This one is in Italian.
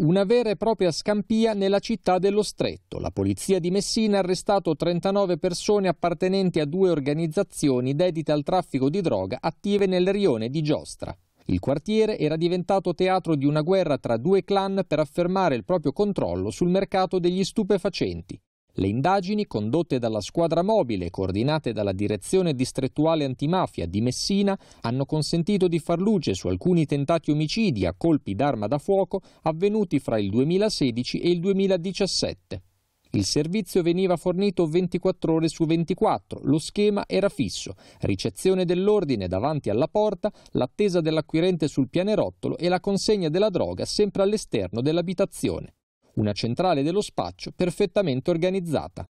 Una vera e propria scampia nella città dello Stretto. La polizia di Messina ha arrestato 39 persone appartenenti a due organizzazioni dedite al traffico di droga attive nel rione di Giostra. Il quartiere era diventato teatro di una guerra tra due clan per affermare il proprio controllo sul mercato degli stupefacenti. Le indagini, condotte dalla squadra mobile e coordinate dalla Direzione distrettuale antimafia di Messina, hanno consentito di far luce su alcuni tentati omicidi a colpi d'arma da fuoco avvenuti fra il 2016 e il 2017. Il servizio veniva fornito 24 ore su 24, lo schema era fisso, ricezione dell'ordine davanti alla porta, l'attesa dell'acquirente sul pianerottolo e la consegna della droga sempre all'esterno dell'abitazione una centrale dello spaccio perfettamente organizzata.